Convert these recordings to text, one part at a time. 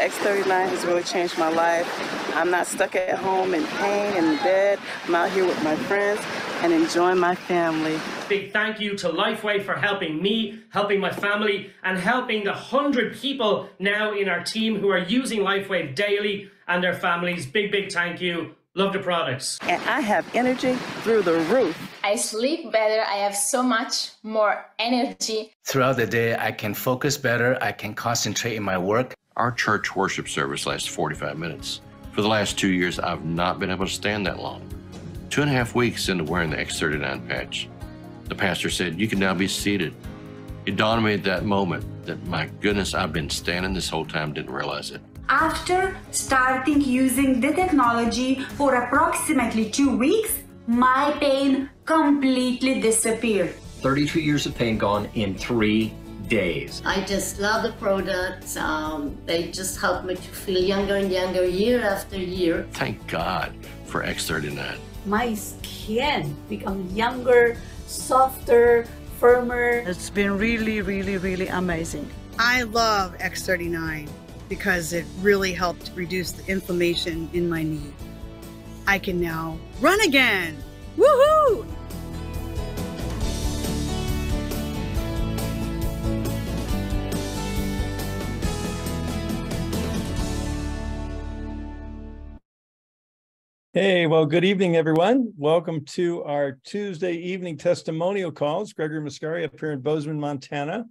X39 has really changed my life. I'm not stuck at home in pain in bed. I'm out here with my friends and enjoying my family. Big thank you to LifeWave for helping me, helping my family, and helping the 100 people now in our team who are using LifeWave daily and their families. Big, big thank you. Love the products. And I have energy through the roof. I sleep better. I have so much more energy. Throughout the day, I can focus better. I can concentrate in my work. Our church worship service lasts 45 minutes. For the last two years, I've not been able to stand that long. Two and a half weeks into wearing the X39 patch, the pastor said, You can now be seated. It dawned on me at that moment that, my goodness, I've been standing this whole time, didn't realize it. After starting using the technology for approximately two weeks, my pain completely disappeared. 32 years of pain gone in three days. I just love the products. Um, they just help me to feel younger and younger year after year. Thank God for X39. My skin become younger, softer, firmer. It's been really, really, really amazing. I love X39 because it really helped reduce the inflammation in my knee. I can now run again. Woohoo! Hey, well, good evening, everyone. Welcome to our Tuesday evening testimonial calls. Gregory Mascari up here in Bozeman, Montana.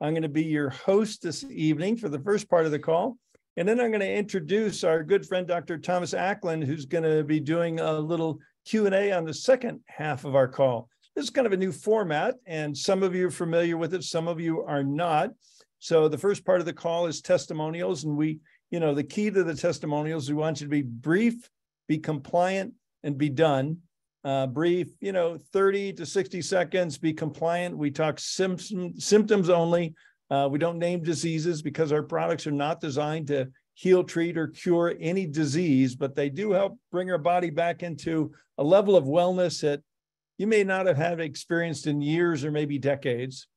I'm going to be your host this evening for the first part of the call. And then I'm going to introduce our good friend, Dr. Thomas Acklin, who's going to be doing a little Q&A on the second half of our call. This is kind of a new format, and some of you are familiar with it, some of you are not. So the first part of the call is testimonials, and we, you know, the key to the testimonials, we want you to be brief, be compliant, and be done uh, brief, you know, 30 to 60 seconds, be compliant. We talk symptom, symptoms only. Uh, we don't name diseases because our products are not designed to heal, treat, or cure any disease, but they do help bring our body back into a level of wellness that you may not have had experienced in years or maybe decades.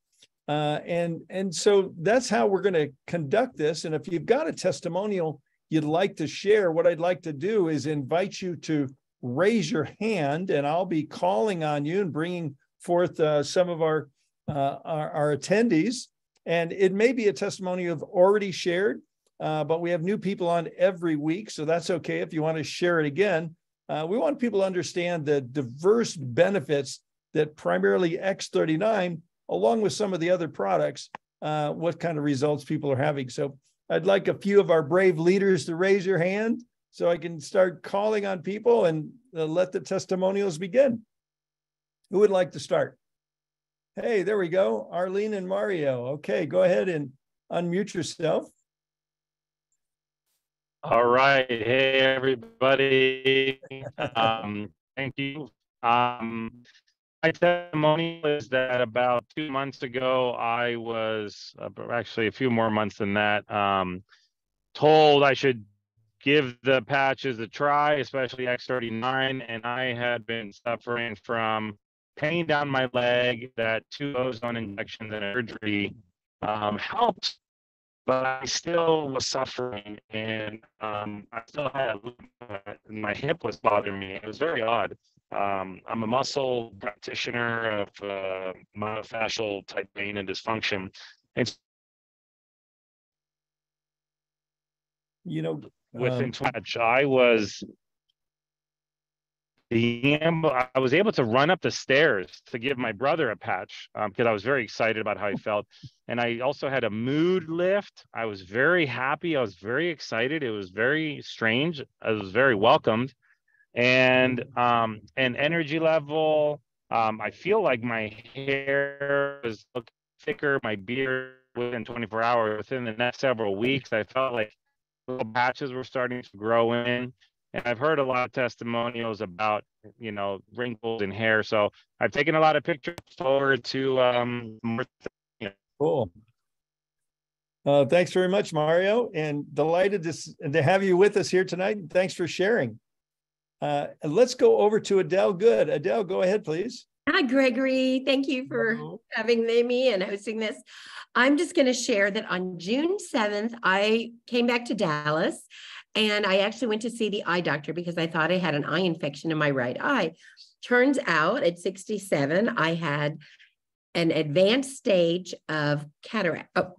Uh, and, and so that's how we're going to conduct this. And if you've got a testimonial you'd like to share, what I'd like to do is invite you to raise your hand and I'll be calling on you and bringing forth uh, some of our, uh, our, our, attendees. And it may be a testimony you've already shared, uh, but we have new people on every week. So that's okay if you want to share it again. Uh, we want people to understand the diverse benefits that primarily X39, along with some of the other products, uh, what kind of results people are having. So I'd like a few of our brave leaders to raise your hand so I can start calling on people and uh, let the testimonials begin. Who would like to start? Hey, there we go. Arlene and Mario. Okay, go ahead and unmute yourself. All right. Hey, everybody. um, thank you. Um, my testimony is that about two months ago, I was uh, actually a few more months than that, um, told I should give the patches a try, especially X39. And I had been suffering from pain down my leg that two ozone injections and surgery um, helped, but I still was suffering. And um, I still had my hip was bothering me. It was very odd. Um, I'm a muscle practitioner of uh, myofascial type pain and dysfunction. And you know, within um, touch. I was able, I was able to run up the stairs to give my brother a patch because um, I was very excited about how he felt. And I also had a mood lift. I was very happy. I was very excited. It was very strange. I was very welcomed. And um, an energy level. Um, I feel like my hair was thicker, my beard within 24 hours. Within the next several weeks, I felt like little patches were starting to grow in. And I've heard a lot of testimonials about, you know, wrinkles in hair. So I've taken a lot of pictures forward to um. Cool. Uh, thanks very much, Mario, and delighted to, to have you with us here tonight. Thanks for sharing. Uh, let's go over to Adele Good. Adele, go ahead, please. Hi, Gregory. Thank you for Hello. having me and hosting this. I'm just going to share that on June 7th, I came back to Dallas and I actually went to see the eye doctor because I thought I had an eye infection in my right eye. Turns out at 67, I had an advanced stage of cataract, oh,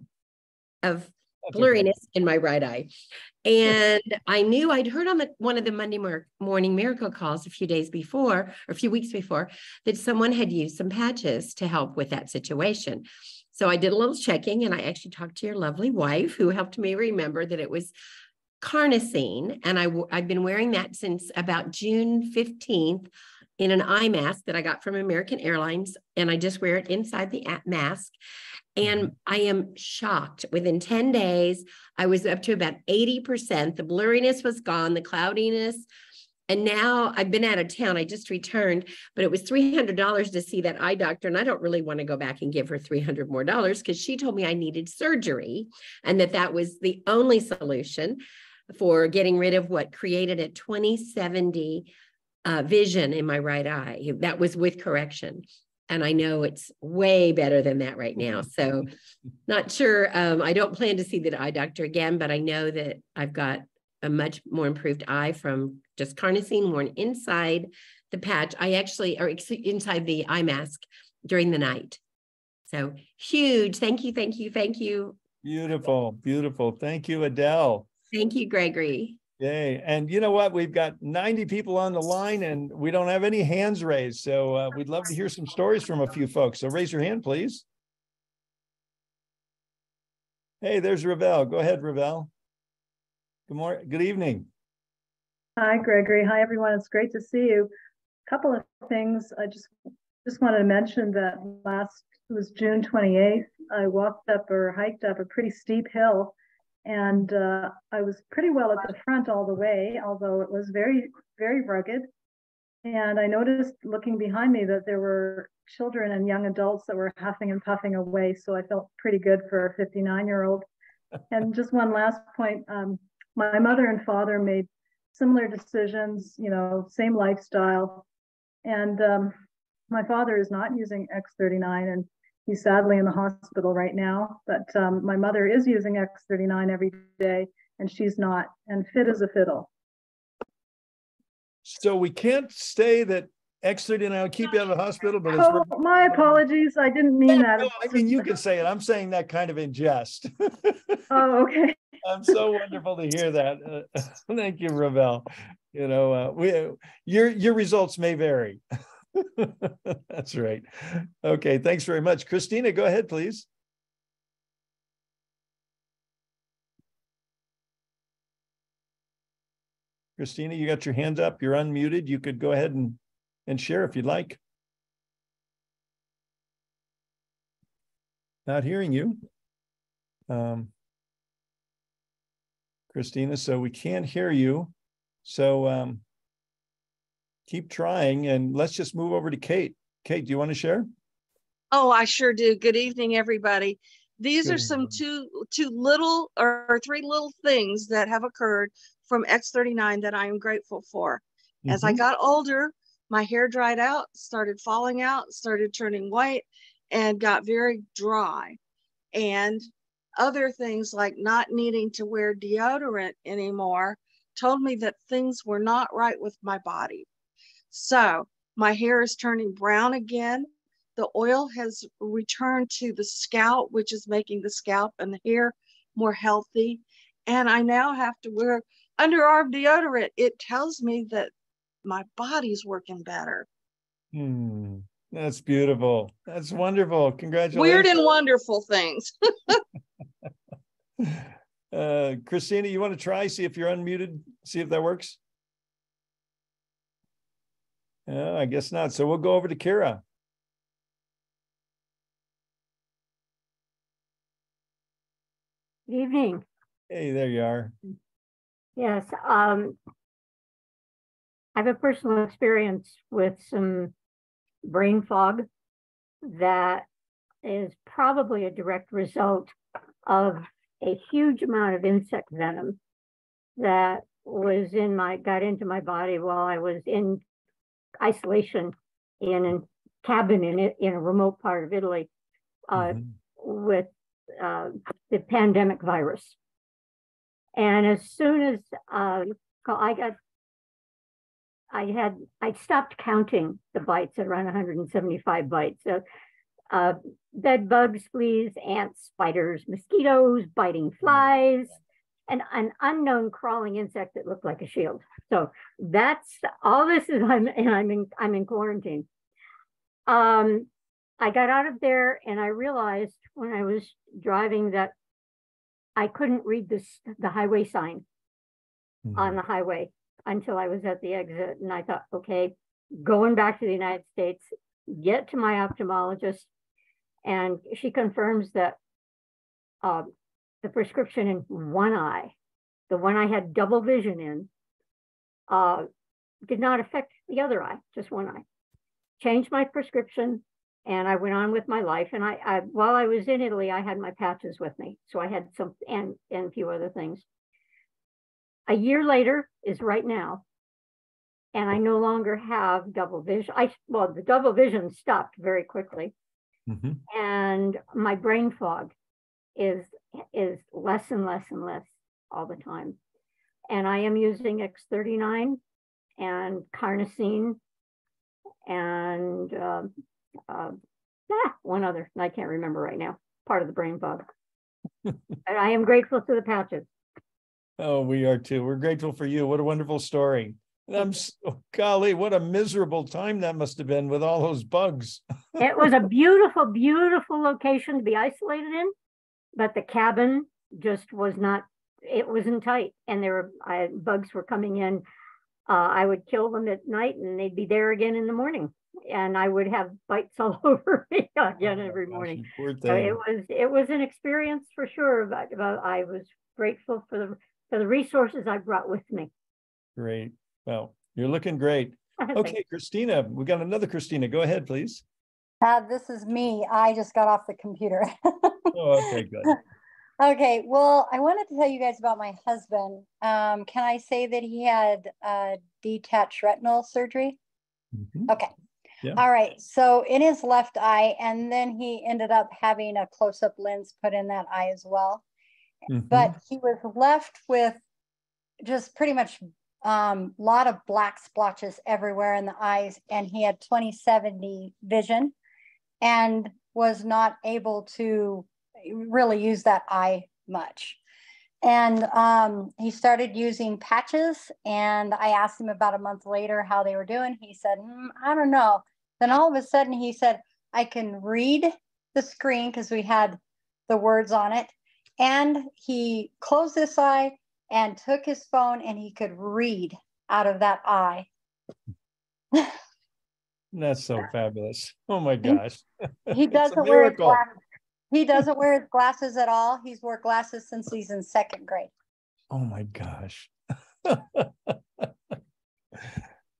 of okay. Blurriness in my right eye. And I knew I'd heard on the one of the Monday mor- morning miracle calls a few days before, or a few weeks before, that someone had used some patches to help with that situation. So I did a little checking and I actually talked to your lovely wife who helped me remember that it was carnosine. And I've been wearing that since about June 15th in an eye mask that I got from American Airlines. And I just wear it inside the mask. And mm-hmm. I am shocked. Within 10 days, I was up to about 80%. The blurriness was gone, the cloudiness. And now I've been out of town. I just returned, but it was $300 to see that eye doctor. And I don't really want to go back and give her 300 more dollars because she told me I needed surgery and that that was the only solution for getting rid of what created a 2070 uh, vision in my right eye. That was with correction. And I know it's way better than that right now. So, not sure. Um, I don't plan to see the eye doctor again, but I know that I've got a much more improved eye from just carnosine worn inside the patch. I actually, or inside the eye mask during the night. So huge. Thank you. Thank you. Thank you. Beautiful, beautiful. Thank you, Adele. Thank you, Gregory. Yay. And you know what? We've got 90 people on the line and we don't have any hands raised. So uh, we'd love to hear some stories from a few folks. So raise your hand, please. Hey, there's Ravel. Go ahead, Ravel. Good morning. Good evening. Hi, Gregory. Hi, everyone. It's great to see you. A Couple of things. I just just wanted to mention that last it was June 28th. I walked up or hiked up a pretty steep hill, and uh, I was pretty well at the front all the way, although it was very very rugged. And I noticed looking behind me that there were children and young adults that were huffing and puffing away. So I felt pretty good for a 59 year old. and just one last point um, my mother and father made similar decisions, you know, same lifestyle. And um, my father is not using X39 and he's sadly in the hospital right now. But um, my mother is using X39 every day and she's not, and fit as a fiddle. So we can't say that X39 will keep you out of the hospital, but it's. Oh, my apologies. I didn't mean that. No, I mean, you can say it. I'm saying that kind of in jest. Oh, okay. I'm so wonderful to hear that. Uh, thank you, Ravel. You know, uh, we your your results may vary. That's right. Okay, thanks very much, Christina. Go ahead, please. Christina, you got your hands up. You're unmuted. You could go ahead and and share if you'd like. Not hearing you. Um, Christina, so we can't hear you. So um, keep trying and let's just move over to Kate. Kate, do you want to share? Oh, I sure do. Good evening, everybody. These Good are some two two little or three little things that have occurred from X39 that I am grateful for. As I Mhm. got older, my hair dried out, started falling out, started turning white, and got very dry. And other things like not needing to wear deodorant anymore told me that things were not right with my body. So my hair is turning brown again. The oil has returned to the scalp, which is making the scalp and the hair more healthy. And I now have to wear underarm deodorant. It tells me that my body's working better. Hmm, that's beautiful. That's wonderful. Congratulations. Weird and wonderful things. Uh, Christina, you want to try, see if you're unmuted, see if that works? Yeah, I guess not. So we'll go over to Kira. Good evening. Hey, there you are. Yes, um, I have a personal experience with some brain fog that is probably a direct result of a huge amount of insect venom that was in my got into my body while I was in isolation in a cabin in it in a remote part of Italy uh, Mm-hmm. with uh, the pandemic virus. And as soon as uh, I got, I had, I stopped counting the bites at around 175 bites. So, uh, bed bugs, fleas, ants, spiders, mosquitoes, biting flies, and an unknown crawling insect that looked like a shield. So that's all this is. I'm and I'm in I'm in quarantine. Um, I got out of there and I realized when I was driving that I couldn't read this the highway sign on the highway until I was at the exit. And I thought, okay, going back to the United States, get to my ophthalmologist. And she confirms that uh, the prescription in one eye, the one I had double vision in, uh, did not affect the other eye, just one eye. Changed my prescription and I went on with my life. And I, I while I was in Italy, I had my patches with me. So I had some and, and a few other things. A year later is right now. And I no longer have double vision. I well, the double vision stopped very quickly. Mm-hmm. And my brain fog is is less and less and less all the time. And I am using X39 and carnosine and um, uh, ah, one other, I can't remember right now, part of the brain fog. and I am grateful to the patches. Oh, we are too. We're grateful for you. What a wonderful story. And I'm golly, what a miserable time that must have been with all those bugs. it was a beautiful, beautiful location to be isolated in, but the cabin just was not, it wasn't tight. And there were I, bugs were coming in. Uh, I would kill them at night and they'd be there again in the morning. And I would have bites all over me again every morning. So it was it was an experience for sure, but, but I was grateful for the for the resources I brought with me. Great. Well, you're looking great. Okay, Christina, we got another Christina. Go ahead, please. Uh, this is me. I just got off the computer. Oh, okay, good. okay, well, I wanted to tell you guys about my husband. Um, can I say that he had uh, detached retinal surgery? Okay. Yeah. All right. So in his left eye, and then he ended up having a close up lens put in that eye as well. But he was left with just pretty much a um, lot of black splotches everywhere in the eyes, and he had 2070 vision and was not able to really use that eye much. And um, he started using patches, and I asked him about a month later how they were doing. He said, "Mm, I don't know. Then all of a sudden, he said, I can read the screen because we had the words on it. And he closed this eye and took his phone, and he could read out of that eye. That's so fabulous. Oh my gosh. He It's doesn't wear his glasses. He doesn't wear his glasses at all. He's wore glasses since he's in second grade. Oh my gosh.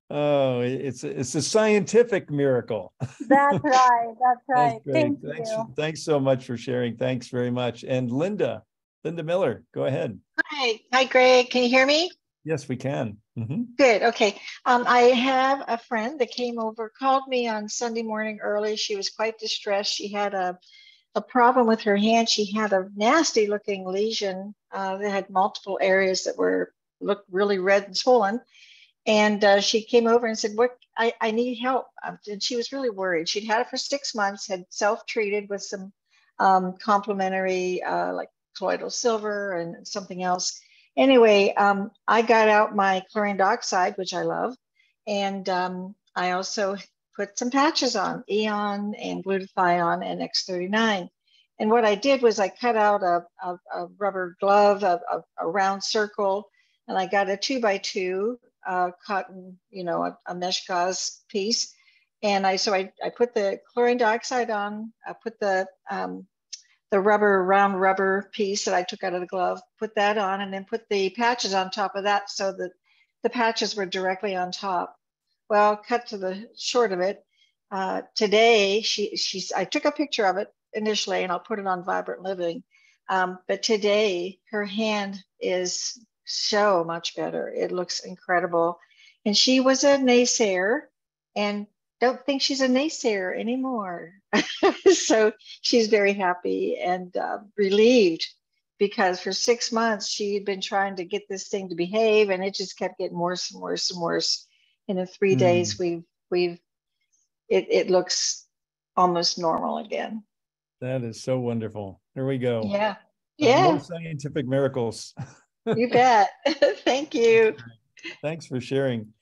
Oh, it's a- it's a scientific miracle. That's right. That's That's right. great. Thank Thanks, you. thanks so much for sharing. Thanks very much. And Linda, Linda Miller, go ahead. Hi, hi, Greg. Can you hear me? Yes, we can. Mhm. Good. Okay. Um, I have a friend that came over, called me on Sunday morning early. She was quite distressed. She had a a problem with her hand. She had a nasty looking lesion uh, that had multiple areas that were looked really red and swollen. And uh, she came over and said, "What? I, I need help." Um, And she was really worried. She'd had it for six months, had self-treated with some um, complementary, uh, like colloidal silver and something else. Anyway, um, I got out my chlorine dioxide, which I love, and um, I also put some patches on, Aeon and glutathione and X39. And what I did was I cut out a, a, a rubber glove, a, a, round circle, and I got a two by two uh, cotton, you know, a, a mesh gauze piece. And I so I, I put the chlorine dioxide on, I put the um, the rubber round rubber piece that I took out of the glove, put that on, and then put the patches on top of that so that the patches were directly on top. Well, cut to the short of it. Uh, today, she she's I took a picture of it initially, and I'll put it on Vibrant Living. Um, but today, her hand is so much better. It looks incredible. And she was a naysayer, and don't think she's a naysayer anymore. so she's very happy and uh, relieved because for six months she had been trying to get this thing to behave and it just kept getting worse and worse and worse. And in three mm. days we've we've it, it looks almost normal again. That is so wonderful. Here we go. Yeah. Yeah. More scientific miracles. you bet. Thank you. Thanks for sharing.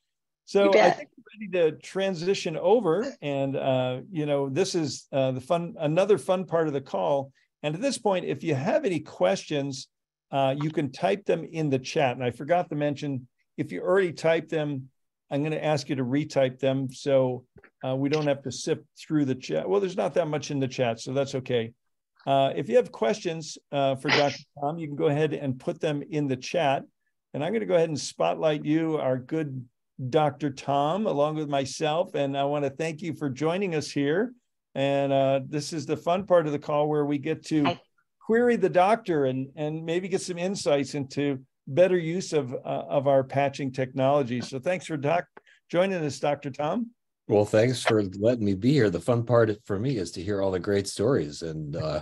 So I think ready to transition over, and uh, you know, this is uh, the fun, another fun part of the call. And at this point, if you have any questions, uh, you can type them in the chat. And I forgot to mention, if you already typed them, I'm going to ask you to retype them so uh, we don't have to sip through the chat. Well, there's not that much in the chat, so that's okay. Uh, if you have questions uh, for Dr. Tom, you can go ahead and put them in the chat. And I'm going to go ahead and spotlight you, our good Dr. Tom, along with myself. And I want to thank you for joining us here. And uh, this is the fun part of the call where we get to query the doctor and, and maybe get some insights into better use of, uh, of our patching technology. So thanks for doc joining us, Dr. Tom. Well, thanks for letting me be here. The fun part for me is to hear all the great stories and uh,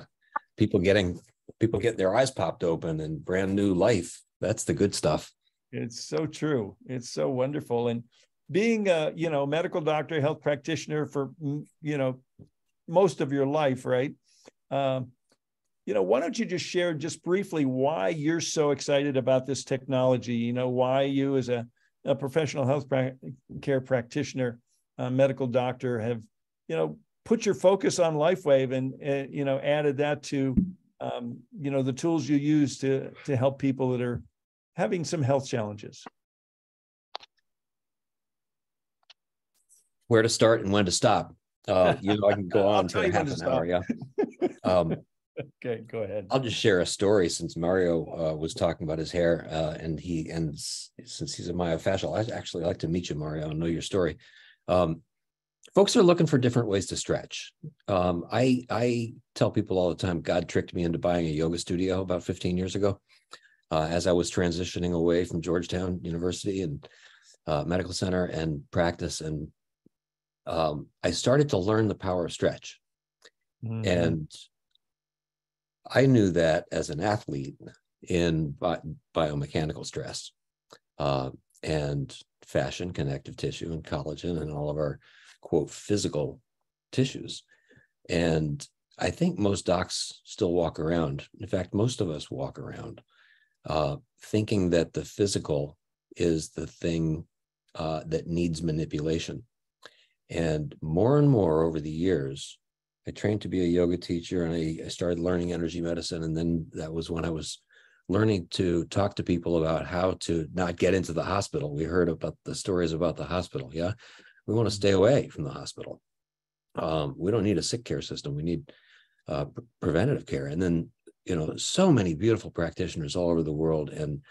people getting people getting their eyes popped open and brand new life. That's the good stuff. It's so true. It's so wonderful. And being a you know medical doctor, health practitioner for you know most of your life, right? Um, you know, why don't you just share just briefly why you're so excited about this technology? You know, why you as a, a professional health pra- care practitioner, medical doctor, have you know put your focus on LifeWave and uh, you know added that to um, you know the tools you use to to help people that are having some health challenges? Where to start and when to stop. Uh, you know, I can go on for half an hour. Yeah. Um, okay, go ahead. I'll just share a story since Mario uh, was talking about his hair, uh, and he and since he's a myofascial, I actually like to meet you, Mario, and know your story. Um, folks are looking for different ways to stretch. Um, I I tell people all the time, God tricked me into buying a yoga studio about 15 years ago uh, as I was transitioning away from Georgetown University and uh, medical center and practice. And um, I started to learn the power of stretch. Mm-hmm. And I knew that as an athlete in bi- biomechanical stress uh, and fascia, connective tissue, and collagen, and all of our quote physical tissues. And I think most docs still walk around. In fact, most of us walk around uh, thinking that the physical is the thing uh, that needs manipulation. And more and more over the years, I trained to be a yoga teacher and I, I started learning energy medicine. And then that was when I was learning to talk to people about how to not get into the hospital. We heard about the stories about the hospital. Yeah. We want to stay away from the hospital. Um, we don't need a sick care system. We need uh, preventative care. And then you know so many beautiful practitioners all over the world. And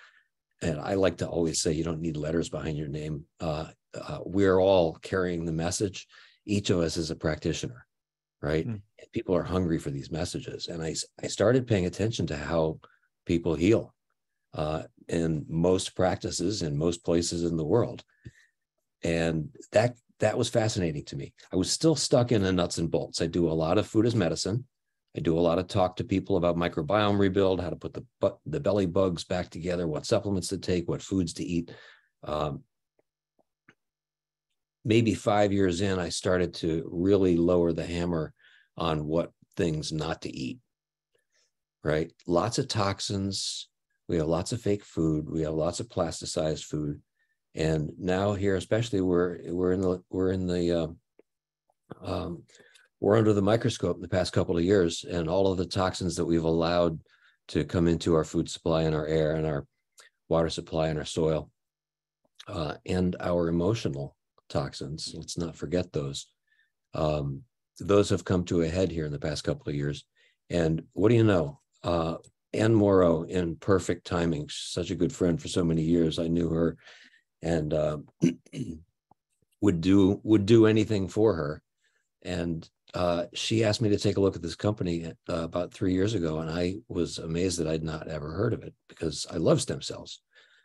and i like to always say you don't need letters behind your name. Uh, uh, we're all carrying the message. Each of us is a practitioner right? Mm. people are hungry for these messages. And i i started paying attention to how people heal uh, in most practices in most places in the world. And that that was fascinating to me. I was still stuck in the nuts and bolts. I do a lot of food as medicine I do a lot of talk to people about microbiome rebuild, how to put the the belly bugs back together, what supplements to take, what foods to eat. Um, maybe five years in, I started to really lower the hammer on what things not to eat. Right, lots of toxins. We have lots of fake food. We have lots of plasticized food, and now here, especially, we're we're in the we're in the uh, um, we're under the microscope in the past couple of years, and all of the toxins that we've allowed to come into our food supply and our air and our water supply and our soil, uh, and our emotional toxins. Let's not forget those. Um, those have come to a head here in the past couple of years. And what do you know? Uh, Anne Morrow in perfect timing, such a good friend for so many years. I knew her and uh, would do would do anything for her. And uh, she asked me to take a look at this company uh, about three years ago, and I was amazed that I'd not ever heard of it because I love stem cells,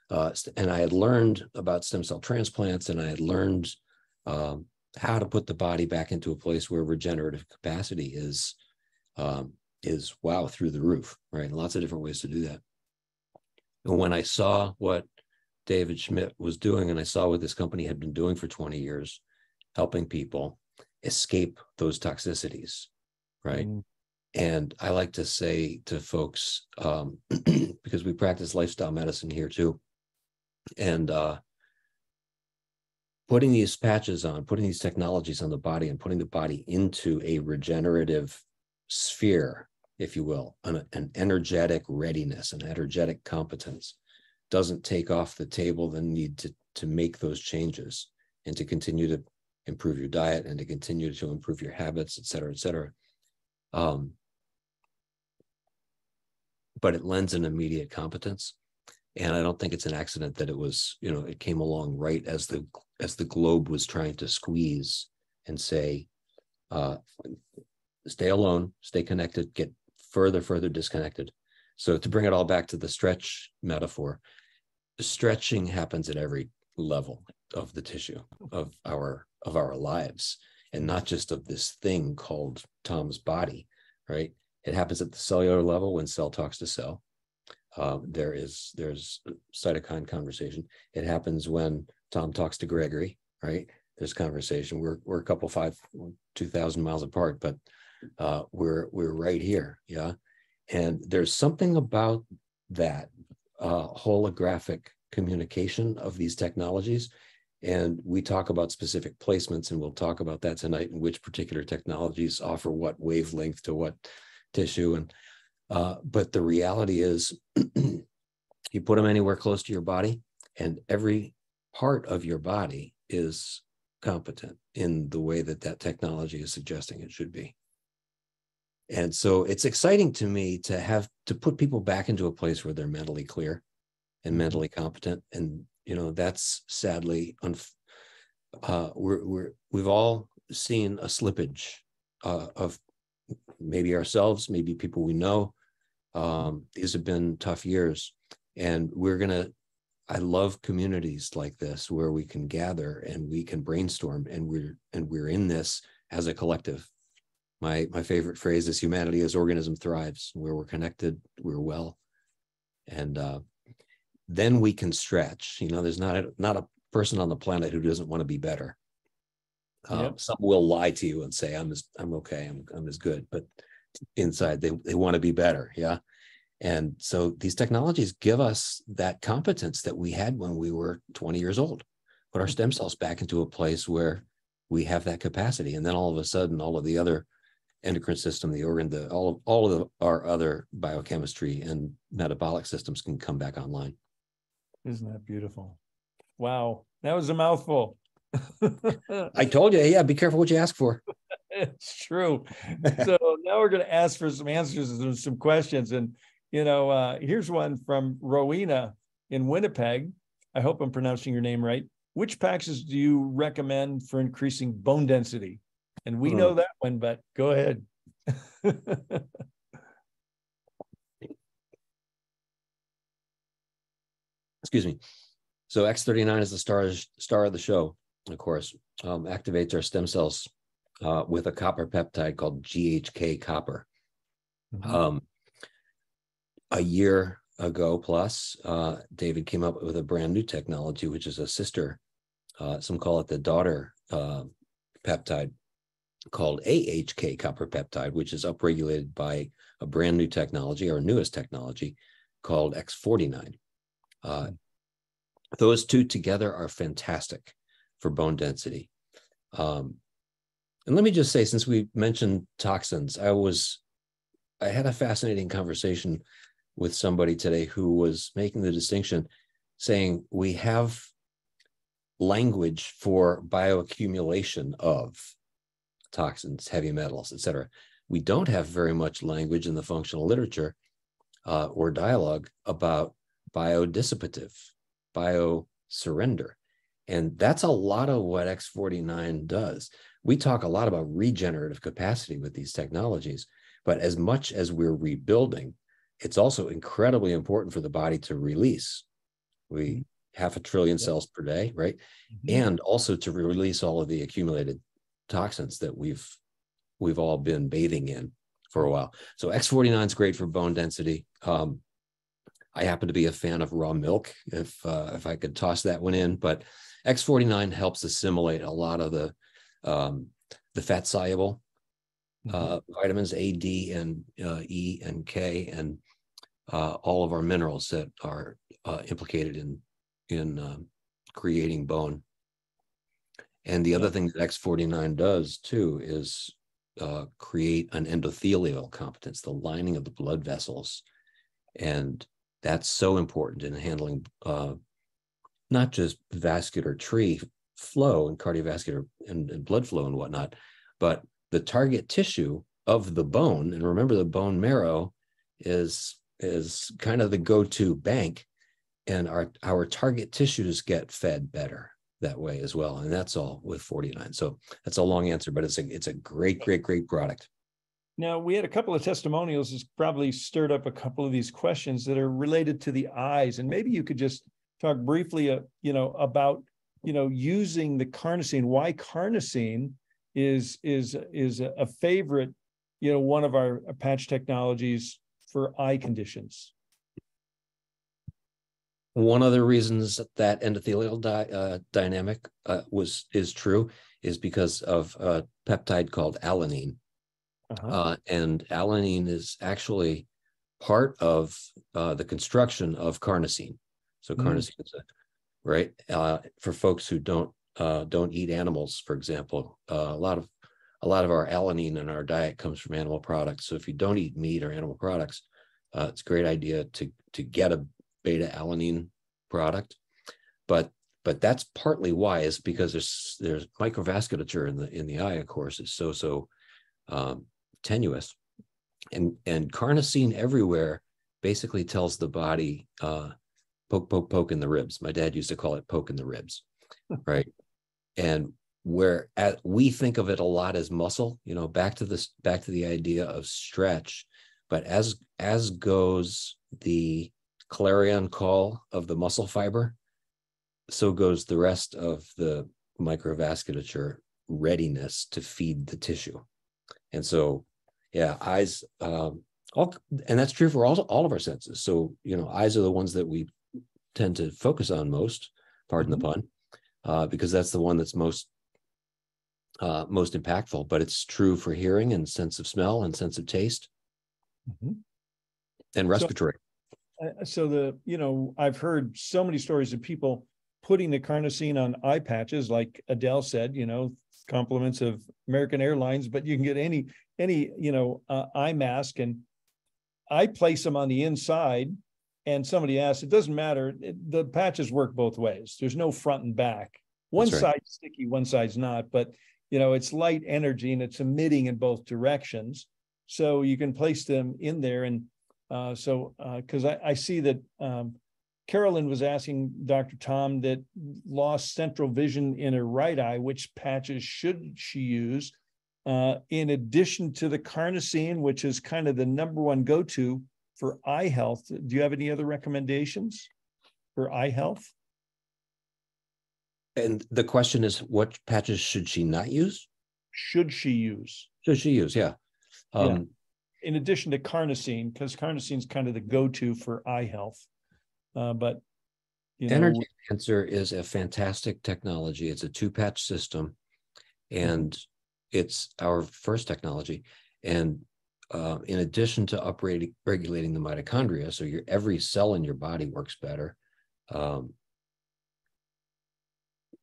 uh, and I had learned about stem cell transplants, and I had learned um, how to put the body back into a place where regenerative capacity is um, is wow through the roof, right? lots of different ways to do that. And when I saw what David Schmidt was doing, and I saw what this company had been doing for 20 years, helping people escape those toxicities, right? Mm. And I like to say to folks, um, because we practice lifestyle medicine here too, and uh, putting these patches on, putting these technologies on the body, and putting the body into a regenerative sphere, if you will, an, an energetic readiness, an energetic competence, doesn't take off the table the need to to make those changes and to continue to improve your diet and to continue to improve your habits, et cetera, et cetera. Um, but it lends an immediate competence. And I don't think it's an accident that it was, you know, it came along right as the as the globe was trying to squeeze and say, uh, stay alone, stay connected, get further, further disconnected. So to bring it all back to the stretch metaphor, stretching happens at every level of the tissue of our of our lives and not just of this thing called Tom's body, right? It happens at the cellular level when cell talks to cell. Uh, there is there's cytokine conversation. It happens when Tom talks to Gregory, right? There's conversation. We're we're a couple five, two thousand miles apart, but uh, we're we're right here, yeah. And there's something about that uh, holographic communication of these technologies. And we talk about specific placements, and we'll talk about that tonight and which particular technologies offer what wavelength to what tissue. And uh, but the reality is, you put them anywhere close to your body, and every part of your body is competent in the way that that technology is suggesting it should be. And so it's exciting to me to have to put people back into a place where they're mentally clear and mentally competent. And you know that's sadly, unf- uh, we're we're we've all seen a slippage uh, of maybe ourselves, maybe people we know. Um, these have been tough years, and we're gonna. I love communities like this where we can gather and we can brainstorm, and we're and we're in this as a collective. My my favorite phrase is humanity as organism thrives, where we're connected, we're well, and uh, then we can stretch. You know, there's not a, not a person on the planet who doesn't want to be better. Uh, yep. Some will lie to you and say, "I'm as I'm okay, I'm I'm as good," but inside they they want to be better. Yeah, and so these technologies give us that competence that we had when we were 20 years old. Put our stem cells back into a place where we have that capacity, and then all of a sudden, all of the other endocrine system, the organ, the all of all of the, our other biochemistry and metabolic systems can come back online. Isn't that beautiful? Wow, that was a mouthful. I told you, yeah, be careful what you ask for. it's true. so now we're going to ask for some answers and some questions. And, you know, uh, here's one from Rowena in Winnipeg. I hope I'm pronouncing your name right. Which patches do you recommend for increasing bone density? And we know that one, but go ahead. excuse me. So X39 is the star star of the show, of course. Um, activates our stem cells uh, with a copper peptide called GHK copper. Mm-hmm. Um, a year ago plus, uh, David came up with a brand new technology, which is a sister. Uh, some call it the daughter uh, peptide, called AHK copper peptide, which is upregulated by a brand new technology, our newest technology, called X49. Uh, those two together are fantastic for bone density. Um, and let me just say, since we mentioned toxins, I was, I had a fascinating conversation with somebody today who was making the distinction, saying we have language for bioaccumulation of toxins, heavy metals, et cetera. We don't have very much language in the functional literature uh, or dialogue about biodissipative, bio surrender. And that's a lot of what X49 does. We talk a lot about regenerative capacity with these technologies, but as much as we're rebuilding, it's also incredibly important for the body to release. We half a trillion cells per day, right? Mm-hmm. And also to release all of the accumulated toxins that we've we've all been bathing in for a while. So X49 is great for bone density. Um, I happen to be a fan of raw milk, if uh, if I could toss that one in, but X49 helps assimilate a lot of the um, the fat soluble uh, vitamins A, D, and uh, E and K, and uh, all of our minerals that are uh, implicated in in um, creating bone. And the other thing that X49 does too is uh, create an endothelial competence, the lining of the blood vessels, and that's so important in handling uh, not just vascular tree flow and cardiovascular and, and blood flow and whatnot, but the target tissue of the bone. And remember, the bone marrow is is kind of the go-to bank, and our our target tissues get fed better that way as well. And that's all with 49. So that's a long answer, but it's a it's a great, great, great product. Now, we had a couple of testimonials that's probably stirred up a couple of these questions that are related to the eyes. And maybe you could just talk briefly, uh, you know, about, you know, using the carnosine, why carnosine is, is, is a favorite, you know, one of our patch technologies for eye conditions. One of the reasons that endothelial di- uh, dynamic uh, was is true is because of a peptide called alanine. Uh-huh. Uh, and alanine is actually part of uh, the construction of carnosine. So Mm. carnosine is a, right uh, for folks who don't uh, don't eat animals, for example. Uh, a lot of a lot of our alanine in our diet comes from animal products. So if you don't eat meat or animal products, uh, it's a great idea to to get a beta alanine product. But but that's partly why is because there's there's microvasculature in the in the eye, of course, is so so um, tenuous, and and carnosine everywhere basically tells the body uh, poke poke poke in the ribs. My dad used to call it poke in the ribs, right? And where at, we think of it a lot as muscle, you know, back to this back to the idea of stretch, but as as goes the clarion call of the muscle fiber, so goes the rest of the microvasculature readiness to feed the tissue. And so, yeah, eyes, um, all, and that's true for all, all of our senses. So, you know, eyes are the ones that we tend to focus on most, pardon the pun, uh, because that's the one that's most uh, most impactful. But it's true for hearing and sense of smell and sense of taste Mhm. and respiratory. Uh, so the you know i've heard so many stories of people putting the carnosine on eye patches like adele said you know compliments of american airlines but you can get any any you know uh, eye mask and i place them on the inside and somebody asked it doesn't matter it, the patches work both ways. There's no front and back. One right. side's sticky one side's not but you know it's light energy and it's emitting in both directions. So you can place them in there and uh, so, because I, I see that um, Carolyn was asking Dr. Tom that lost central vision in her right eye, which patches should she use? Uh, in addition to the carnosine, which is kind of the number one go-to for eye health, do you have any other recommendations for eye health? And the question is, what patches should she not use? Should she use? Should she use? Yeah. Yeah. Um, In addition to carnosine, because carnosine is kind of the go-to for eye health. Uh, but you know, Energy Enhancer is a fantastic technology. It's a two patch system and it's our first technology. And uh, in addition to upregulating regulating the mitochondria, so your every cell in your body works better. Um,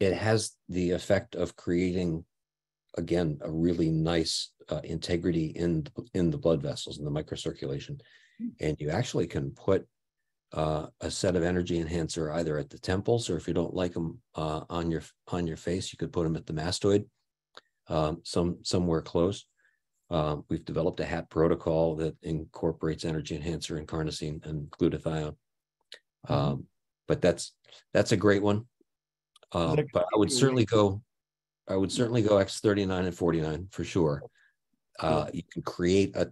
it has the effect of creating, again, a really nice uh, integrity in in the blood vessels in the microcirculation, and you actually can put uh, a set of energy enhancer either at the temples or if you don't like them uh, on your on your face, you could put them at the mastoid, um, some somewhere close. Um, we've developed a HAT protocol that incorporates energy enhancer and carnosine and glutathione. Um, but that's that's a great one. Um, but I would certainly go. I would certainly go X thirty nine and forty nine for sure. Uh, you can create a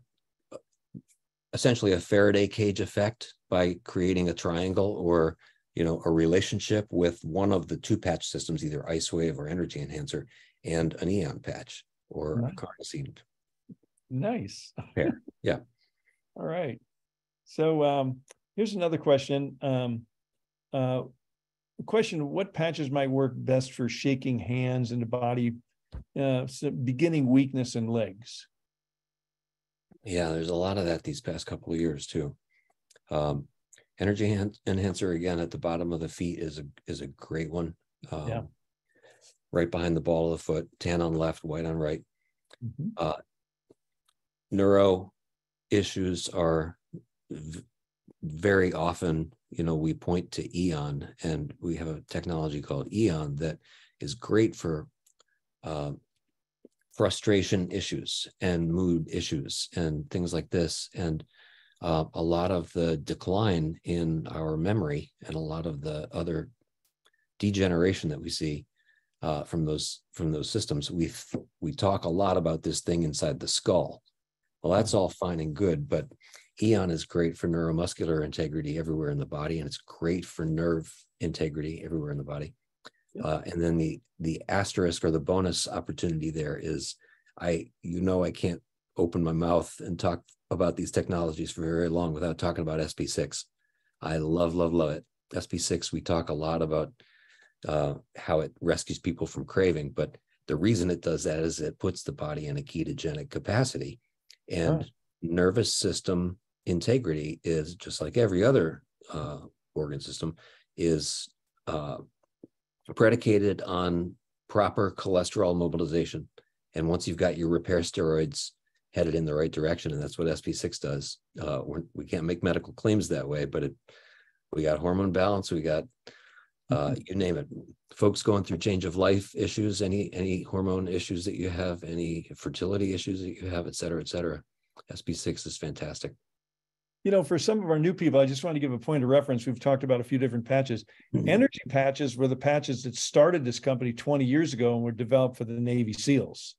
essentially a Faraday cage effect by creating a triangle or you know, a relationship with one of the two patch systems, either IceWave or Energy Enhancer, and an Aeon patch or Nice. a carnosine Nice. pair. Yeah. All right. So um, here's another question. Um, uh, question: What patches might work best for shaking hands and the body, uh, so beginning weakness in legs? Yeah, there's a lot of that these past couple of years too. Um, energy enhan- enhancer again at the bottom of the feet is a is a great one. Um, Yeah. Right behind the ball of the foot, tan on left, white on right. Mhm. Uh, neuro issues are v- very often, you know, we point to Aeon, and we have a technology called Aeon that is great for uh, frustration issues and mood issues and things like this. And uh, a lot of the decline in our memory and a lot of the other degeneration that we see uh, from those from those systems. We we talk a lot about this thing inside the skull. Well, that's all fine and good, but Aeon is great for neuromuscular integrity everywhere in the body, and it's great for nerve integrity everywhere in the body. Uh, and then the the asterisk or the bonus opportunity there is, I you know I can't open my mouth and talk about these technologies for very long without talking about SP6. I love love love it. SP6 we talk a lot about uh, how it rescues people from craving, but the reason it does that is it puts the body in a ketogenic capacity, and nervous system integrity is just like every other uh, organ system is uh, predicated on proper cholesterol mobilization. And once you've got your repair steroids headed in the right direction, and that's what SP6 does. Uh, we're, we can't make medical claims that way, but it, we got hormone balance, we got uh, you name it. Folks going through change of life issues, any any hormone issues that you have, any fertility issues that you have, et cetera, et cetera. SP6 is fantastic. You know, for some of our new people, I just want to give a point of reference. We've talked about a few different patches. Energy patches were the patches that started this company 20 years ago and were developed for the Navy SEALs.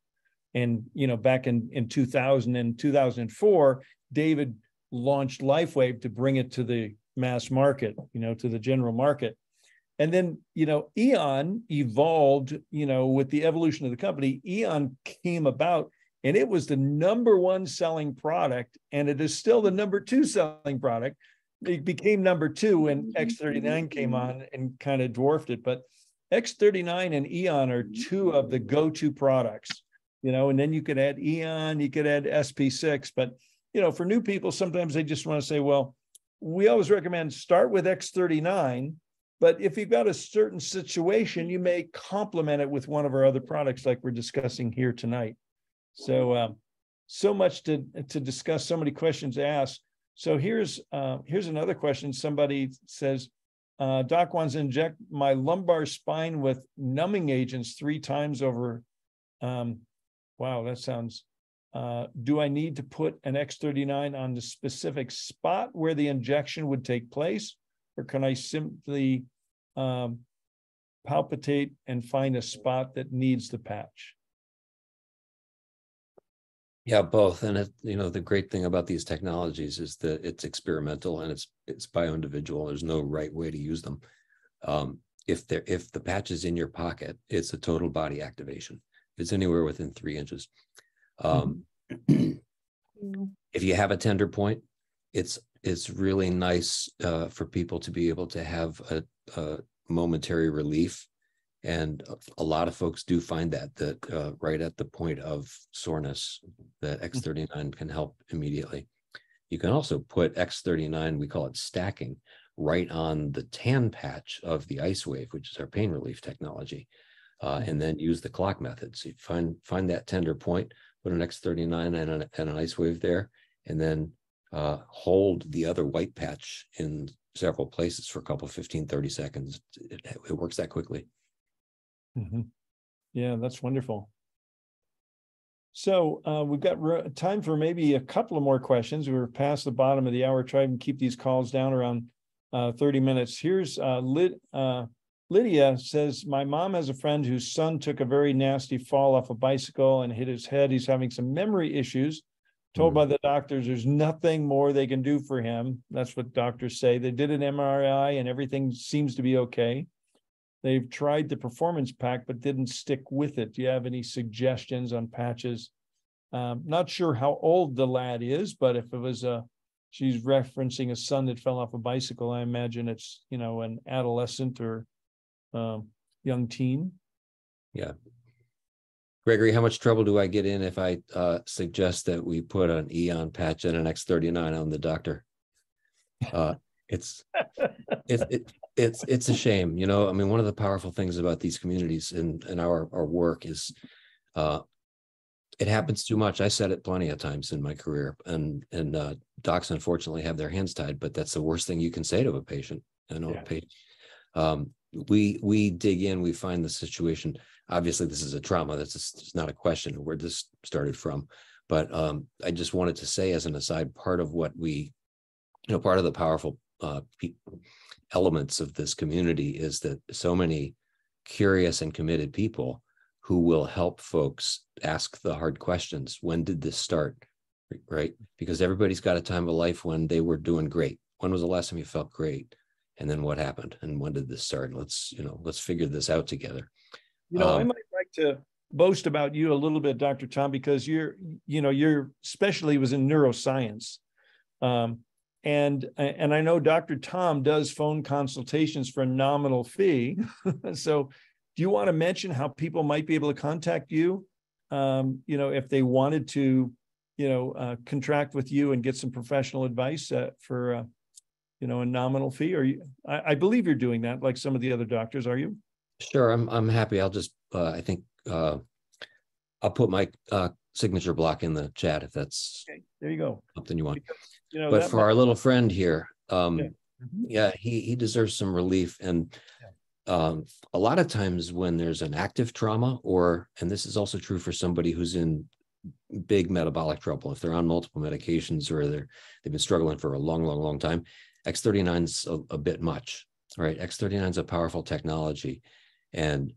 And, you know, back in, in 2000 and 2004, David launched LifeWave to bring it to the mass market, you know, to the general market. And then, you know, Aeon evolved, you know, with the evolution of the company. Aeon came about and it was the number one selling product, and it is still the number two selling product. It became number two when X39 came on and kind of dwarfed it. But X39 and Aeon are two of the go to products, you know, and then you could add Aeon, you could add SP6. But, you know, for new people, sometimes they just want to say, well, we always recommend start with X39 but if you've got a certain situation, you may complement it with one of our other products like we're discussing here tonight. So um, so much to to discuss, so many questions asked. So here's uh, here's another question. Somebody says, uh, Doc wants to inject my lumbar spine with numbing agents three times over. Um, wow, that sounds. Uh, do I need to put an X39 on the specific spot where the injection would take place? or can I simply um, palpitate and find a spot that needs the patch? Yeah, both. And it, you know, the great thing about these technologies is that it's experimental and it's it's bio-individual. There's no right way to use them. Um, if there if the patch is in your pocket, it's a total body activation. If it's anywhere within three inches. Um, if you have a tender point, it's it's really nice uh, for people to be able to have a, a momentary relief. And a lot of folks do find that that uh, right at the point of soreness that x39 can help immediately. You can also put x39 we call it stacking right on the tan patch of the IceWave which is our pain relief technology uh, and then use the clock method so you find find that tender point put an x39 and an, and an IceWave there and then uh, hold the other white patch in several places for a couple 15 30 seconds it, it works that quickly Mhm. Yeah, that's wonderful. So uh, we've got ro- time for maybe a couple of more questions. We're past the bottom of the hour. Try and keep these calls down around uh, 30 minutes. Here's uh, Lyd- uh, Lydia says, My mom has a friend whose son took a very nasty fall off a bicycle and hit his head. He's having some memory issues. told by the doctors there's nothing more they can do for him. That's what doctors say. They did an MRI and everything seems to be okay. They've tried the performance pack but didn't stick with it. Do you have any suggestions on patches? Um, not sure how old the lad is, but if it was a, she's referencing a son that fell off a bicycle, I imagine it's, you know, an adolescent or um, young teen. Yeah. Gregory, how much trouble do I get in if I uh, suggest that we put an Aeon patch and an X39 on the doctor? Uh, it's it's it, it's it's a shame, you know. I mean, one of the powerful things about these communities and and our our work is uh, it happens too much. I said it plenty of times in my career, and and uh, docs unfortunately have their hands tied. But that's the worst thing you can say to a patient. You know, yeah. patient. Um, we we dig in, we find the situation. Obviously, this is a trauma. That's just, not a question where this started from. But um, I just wanted to say, as an aside, part of what we, you know, part of the powerful uh, elements of this community is that so many curious and committed people who will help folks ask the hard questions. When did this start? Right? Because everybody's got a time of life when they were doing great. When was the last time you felt great? And then what happened? And when did this start? and Let's, you know, let's figure this out together. You know, um, I might like to boast about you a little bit, Dr. Tom, because you're, you know, your specialty was in neuroscience. Um, and and I know Dr. Tom does phone consultations for a nominal fee. so do you want to mention how people might be able to contact you? Um, you know, if they wanted to, you know, uh, contract with you and get some professional advice uh, for, uh, you know, a nominal fee. Or you, I, I, believe you're doing that, like some of the other doctors. Are you? Sure, I'm. I'm happy. I'll just. Uh, I think uh, I'll put my uh, signature block in the chat if that's. Okay, there you go. Something you want. Because, you know, but for might... our little friend here, um, yeah. Mm-hmm. yeah, he he deserves some relief and um, a lot of times when there's an active trauma, or, and this is also true for somebody who's in big metabolic trouble, if they're on multiple medications or they're, they've been struggling for a long, long, long time, X39 is a, a bit much, right? X39 is a powerful technology. And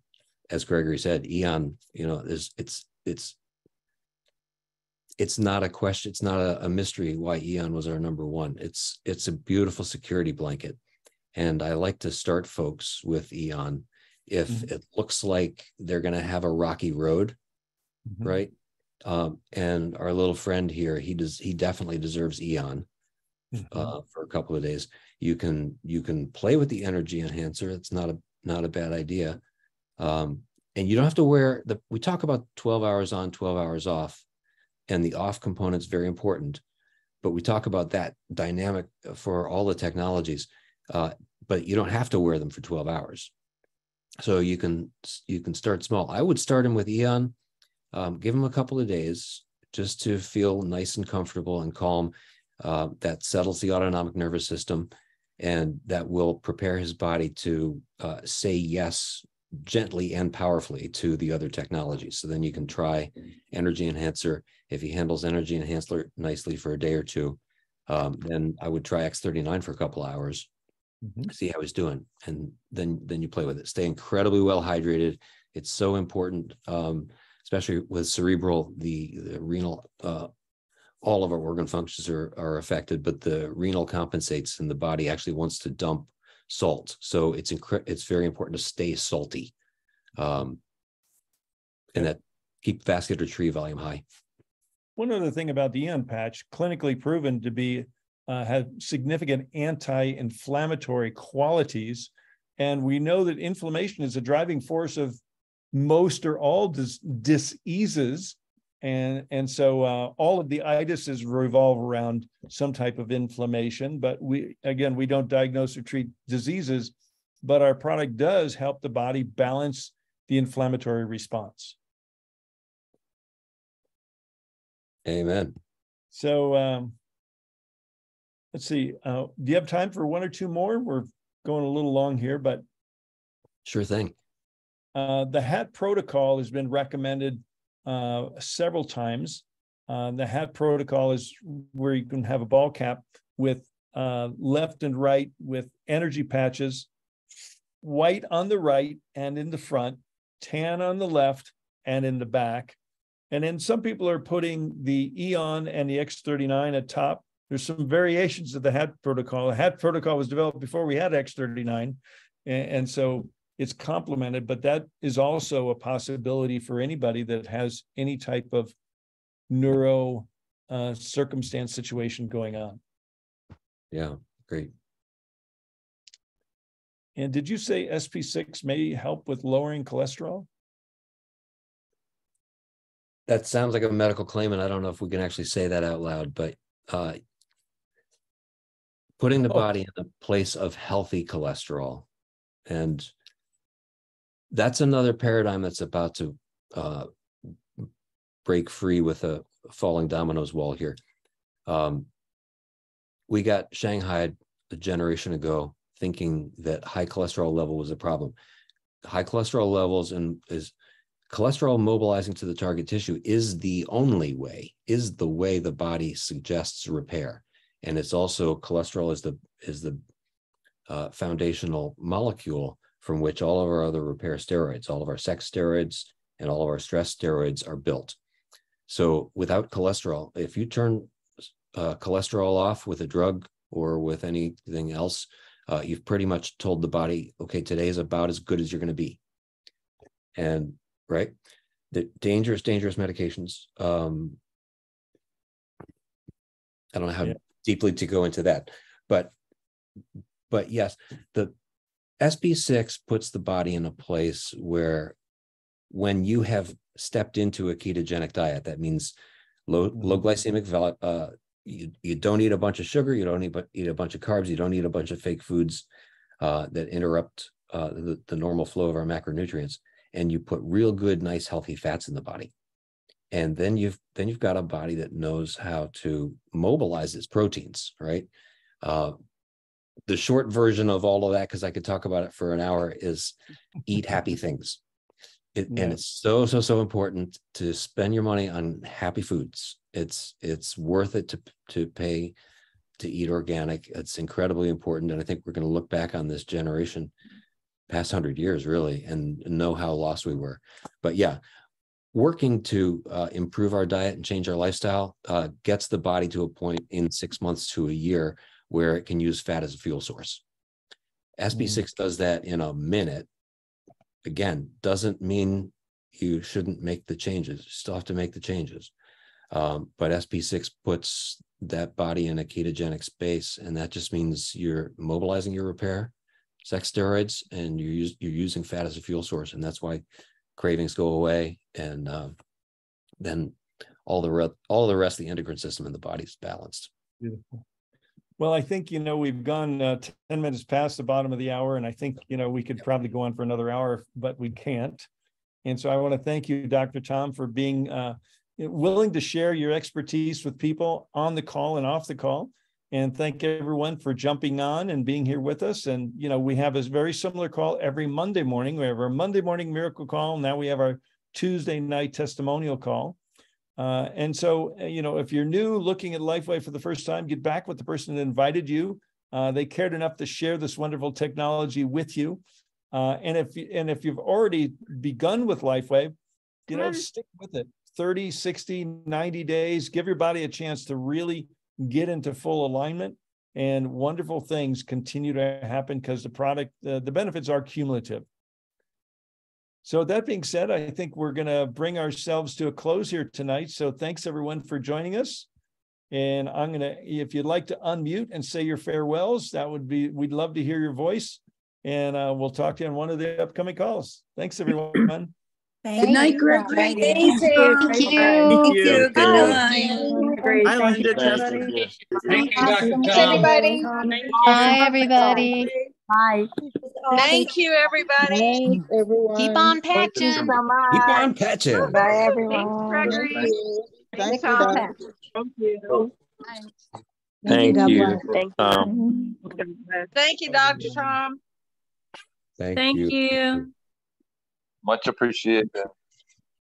as Gregory said, Aeon, you know, is it's, it's, it's not a question. It's not a, a mystery why Aeon was our number one. It's, it's a beautiful security blanket and I like to start folks with Aeon if mm-hmm. it looks like they're going to have a rocky road, mm-hmm. right? Um, and our little friend here, he does he definitely deserves Aeon mm-hmm. uh, for a couple of days. You can you can play with the energy enhancer. It's not a not a bad idea. Um, and you don't have to wear the we talk about 12 hours on 12 hours off and the off component is very important but we talk about that dynamic for all the technologies uh, but you don't have to wear them for 12 hours. So you can you can start small. I would start them with Aeon, um, give him a couple of days just to feel nice and comfortable and calm. Uh, that settles the autonomic nervous system, and that will prepare his body to uh, say yes gently and powerfully to the other technologies. So then you can try energy enhancer. If he handles energy enhancer nicely for a day or two, um, then I would try X39 for a couple hours mm-hmm. see how he's doing, and then then you play with it. Stay incredibly well hydrated. It's so important, um, especially with cerebral. The, the renal, uh, all of our organ functions are are affected, but the renal compensates, and the body actually wants to dump salt. So it's incre- it's very important to stay salty, um, and that keep vascular tree volume high. One other thing about the Aeon patch, clinically proven to be uh, have significant anti-inflammatory qualities. And we know that inflammation is a driving force of most or all dis- diseases. And, and so uh, all of the itises revolve around some type of inflammation. But we, again, we don't diagnose or treat diseases, but our product does help the body balance the inflammatory response. Amen. So, um, let's see. Uh, do you have time for one or two more? We're going a little long here, but sure thing. Uh, the HAT protocol has been recommended uh, several times. Uh, the HAT protocol is where you can have a ball cap with uh, left and right with energy patches, white on the right and in the front, tan on the left and in the back. And then some people are putting the Aeon and the X39 at top. There's some variations of the HAT protocol. The HAT protocol was developed before we had X39. And, and so it's complemented, but that is also a possibility for anybody that has any type of neuro uh, circumstance situation going on. Yeah, great. And did you say SP6 may help with lowering cholesterol? That sounds like a medical claim, and I don't know if we can actually say that out loud, but uh, putting the Oh. body in a place of healthy cholesterol. And that's another paradigm that's about to uh, break free with a falling dominoes wall here. Um, we got shanghaied a generation ago thinking that high cholesterol level was a problem. High cholesterol levels and is cholesterol mobilizing to the target tissue is the only way, is the way the body suggests repair. And it's also cholesterol is the is the uh, foundational molecule from which all of our other repair steroids, all of our sex steroids, and all of our stress steroids are built. So without cholesterol, if you turn uh, cholesterol off with a drug or with anything else, uh, you've pretty much told the body, okay, today is about as good as you're going to be. And right, the dangerous, dangerous medications. Um, I don't know how Yeah. deeply to go into that, but but yes, the SP6 puts the body in a place where when you have stepped into a ketogenic diet, that means low low glycemic uh you, you don't eat a bunch of sugar, you don't eat, but eat a bunch of carbs, you don't eat a bunch of fake foods uh, that interrupt uh, the, the normal flow of our macronutrients, and you put real good, nice, healthy fats in the body. And then you've then you've got a body that knows how to mobilize its proteins, right? The short version of all of that, because I could talk about it for an hour, is eat happy things. It, Yeah. And it's so so so important to spend your money on happy foods. It's it's worth it to to pay to eat organic. It's incredibly important, and I think we're going to look back on this generation, past hundred years, really, and know how lost we were. But yeah, working to uh, improve our diet and change our lifestyle uh, gets the body to a point in six months to a year where it can use fat as a fuel source. SP6 does that in a minute. Again, doesn't mean you shouldn't make the changes. You still have to make the changes. Um, but SP6 puts that body in a ketogenic space, and that just means you're mobilizing your repair, sex steroids, and you're, use, you're using fat as a fuel source, and that's why cravings go away, and um, then all the re- all the rest of the endocrine system in the body is balanced. Beautiful. Well, I think, you know, we've gone uh, 10 minutes past the bottom of the hour, and I think, you know, we could probably go on for another hour, but we can't. And so I want to thank you, Dr. Tom, for being uh, willing to share your expertise with people on the call and off the call. And thank everyone for jumping on and being here with us. And, you know, we have a very similar call every Monday morning. We have our Monday morning miracle call. Now we have our Tuesday night testimonial call. Uh, and so, uh, you know, if you're new looking at LifeWave for the first time, get back with the person that invited you. Uh, they cared enough to share this wonderful technology with you. Uh, and if you- and if you've already begun with LifeWave, you know, stick with it. 30, 60, 90 days, give your body a chance to really get into full alignment and wonderful things continue to happen because the product, uh, the benefits are cumulative. So that being said, I think we're going to bring ourselves to a close here tonight. So thanks everyone for joining us. And I'm going to, if you'd like to unmute and say your farewells, that would be, we'd love to hear your voice. And uh, we'll talk to you on one of the upcoming calls. Thanks, everyone. Good night, Gregory. Thank Thank you. you. Thank you. Thank you. Good Bye. night. Great. Hi, Thank you, Linda. everybody. Thank you, Dr. Thanks, Tom. everybody. Bye, everybody. Bye. Thank you, everybody. everyone. Keep on patching. Keep on patching. Bye, everyone. Gregory. Thank you, Tom. Doc. Thank you. Thank you. bless. Thank you, Dr. Tom. Thank, Thank you. you. much appreciated.